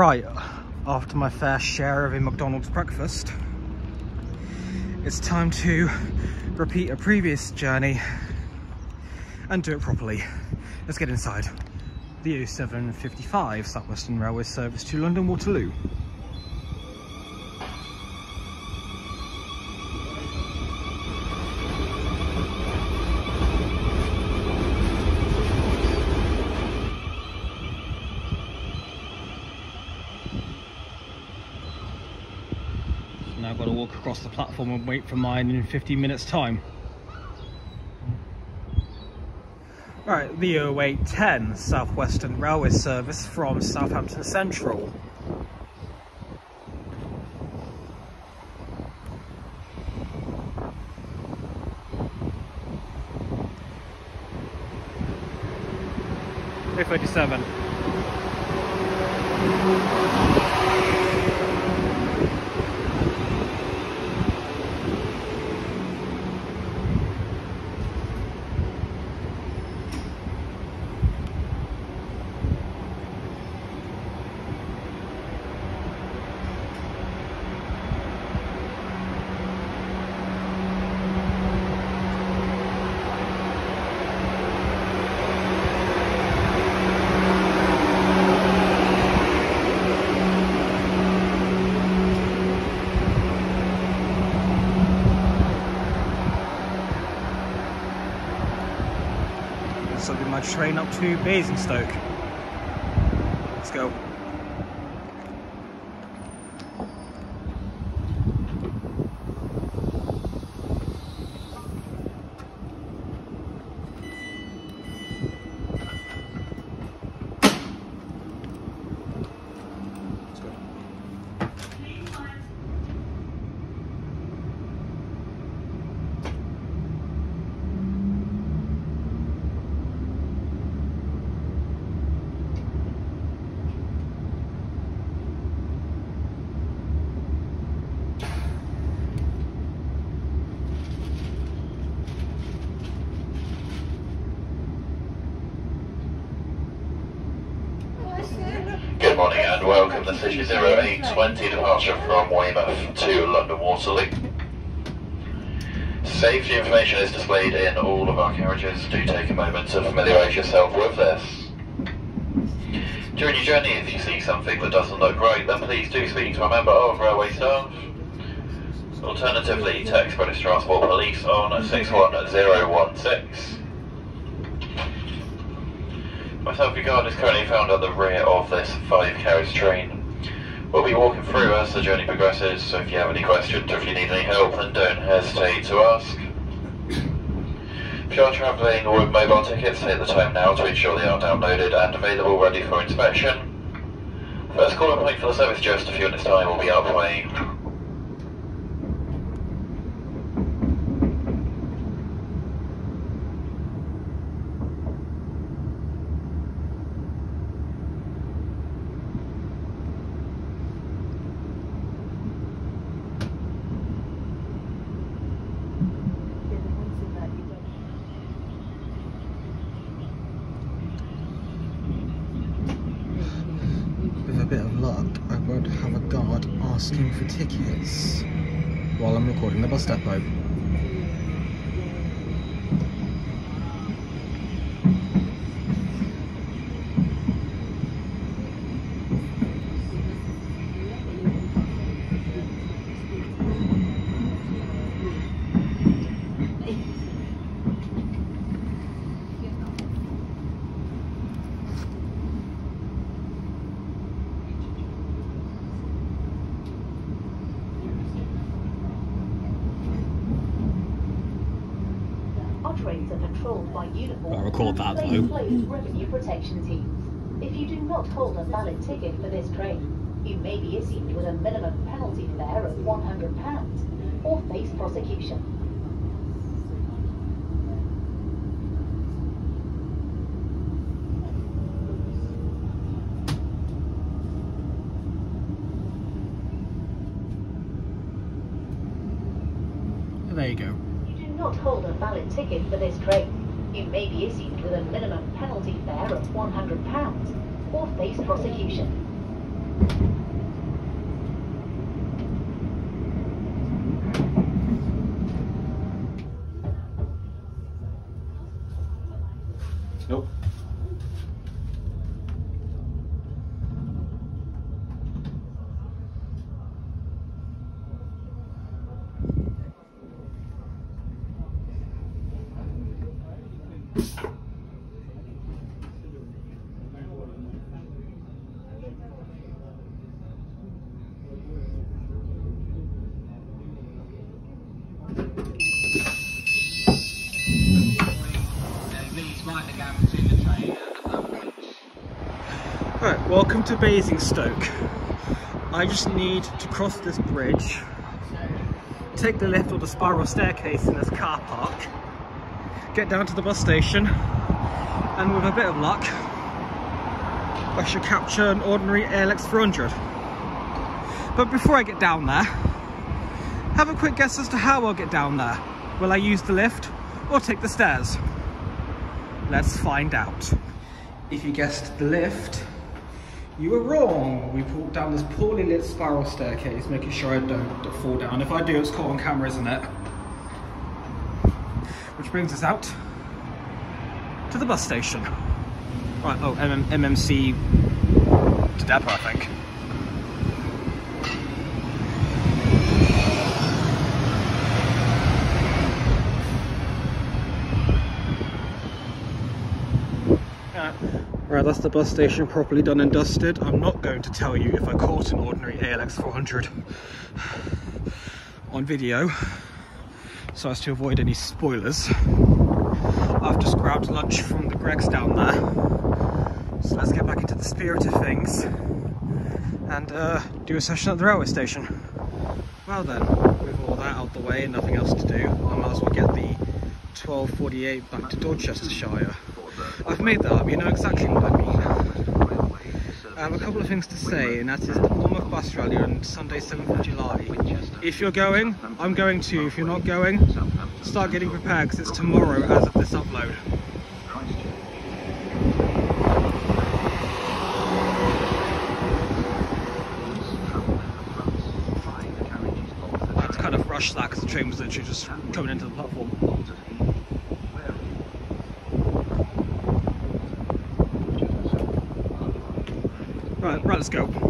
Right, after my fair share of a McDonald's breakfast, it's time to repeat a previous journey and do it properly. Let's get inside. The 0755 South Western Railway service to London Waterloo. Walk across the platform and wait for mine in 15 minutes time. Right, the 0810 South Western Railway service from Southampton Central. Thirty-seven. Train up to Basingstoke. Let's go. Let's go. Good morning and welcome to City 0820 departure from Weymouth to London Waterloo. Safety information is displayed in all of our carriages. Do take a moment to familiarise yourself with this. During your journey, if you see something that doesn't look right, then please do speak to a member of railway staff. Alternatively, text British Transport Police on 61016. Myself guard is currently found at the rear of this five carriage train. We'll be walking through as the journey progresses, so if you have any questions or if you need any help, then don't hesitate to ask. If you are travelling with mobile tickets, take the time now to ensure they are downloaded and available ready for inspection. First call point for the service just a few minutes time will be Upwey. With a bit of luck, I won't have a guard asking for tickets while I'm recording the bus depot. Our trains controlled by uniform I'll record that, though. revenue protection teams. If you do not hold a valid ticket for this train, you may be issued with a minimum penalty fare of £100 or face prosecution. There you go. You do not hold a valid ticket for this train, you may be issued with a minimum penalty fare of £100 or face prosecution. Nope. Right, welcome to Basingstoke. I just need to cross this bridge, take the lift or the spiral staircase in this car park, get down to the bus station, and with a bit of luck, I should capture an ordinary ALX 400. But before I get down there, have a quick guess as to how I'll get down there. Will I use the lift or take the stairs? Let's find out. If you guessed the lift, you were wrong. We walked down this poorly lit spiral staircase, making sure I don't fall down. If I do, it's caught on camera, isn't it? Which brings us out to the bus station. Right, oh, MM MMC to depot, I think. Uh, That's the bus station properly done and dusted. I'm not going to tell you if I caught an ordinary ALX 400 on video, so as to avoid any spoilers. I've just grabbed lunch from the Greggs down there, so let's get back into the spirit of things and uh, do a session at the railway station. Well then, with all that out the way and nothing else to do, I might as well get the 1248 back to Dorchestershire. I've made that up, you know exactly what I mean. I have a couple of things to say, and that is the Bournemouth Bus Rally on Sunday, 7th of July. If you're going, I'm going too. If you're not going, start getting prepared because it's tomorrow as of this upload. I had to kind of rush that because the train was literally just coming into the platform. Right,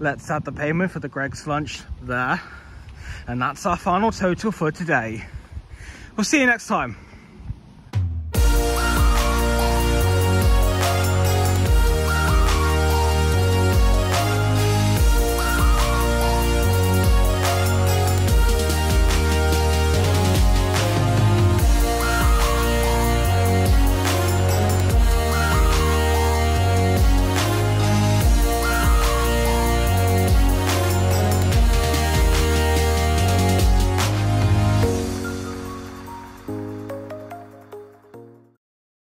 let's. Add the payment for the Greggs lunch there. And that's our final total for today. We'll see you next time.